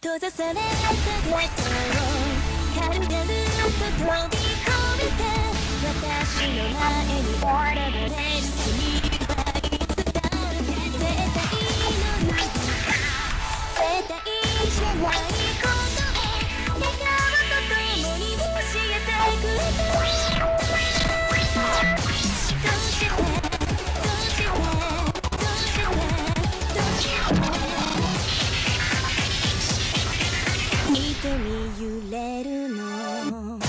閉ざされた心軽々てみ揺れるの「」